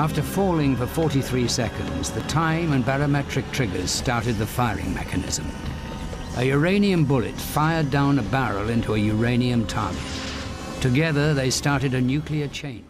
After falling for 43 seconds, the time and barometric triggers started the firing mechanism. A uranium bullet fired down a barrel into a uranium target. Together, they started a nuclear chain.